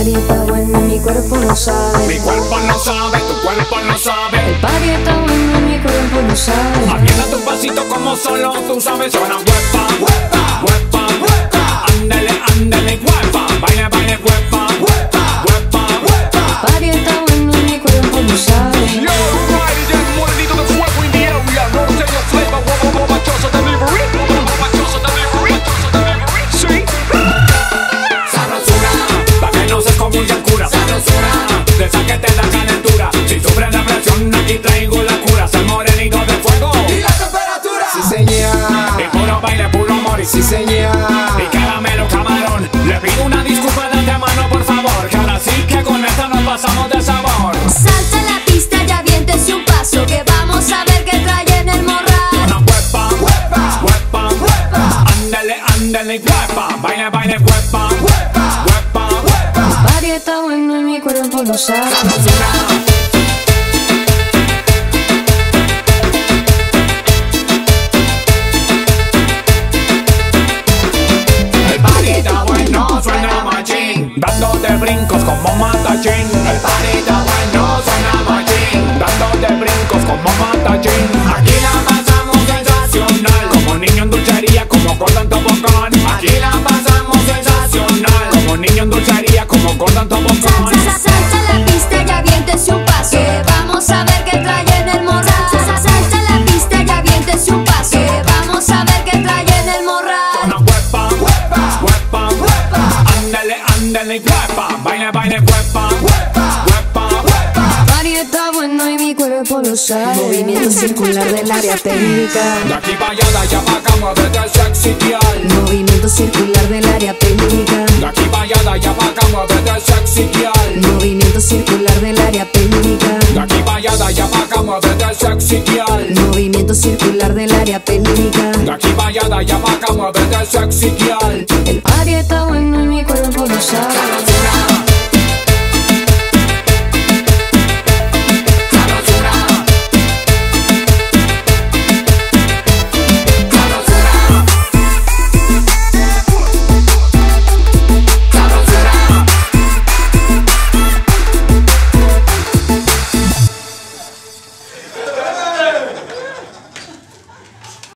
party está bueno mi cuerpo lo sabe. Mi cuerpo no sabe, tu cuerpo no sabe. El party está bueno mi cuerpo lo sabe. Aprieta tu pasito como solo tú sabes. Suena huepa, huepa, huepa. De sabor. Salta la pista y aviéntese un paso que vamos a ver qué trae en el morral. Una huepa, huepa, huepa, huepa. Ándale, ándale, huepa. Baile, baile, huepa, huepa, huepa, huepa. Está bueno y mi cuerpo lo sabe. Dándote brincos como matachín El party Ándale, huepa. Baile, baile, huepa, huepa, huepa, huepa. Party está bueno y mi cuerpo lo sabe. Movimiento circular del área técnica. De aquí para allá, de allá para acá, muévete sexy, girl. Movimiento circular del área técnica. De aquí para allá, de allá para acá, muévete sexy, girl. Movimiento circular del área técnica. De aquí para allá, de allá para acá, muévete sexy, girl. Movimiento circular del área técnica. De aquí para allá, de allá para acá, muévete sexy, girl. El party está bueno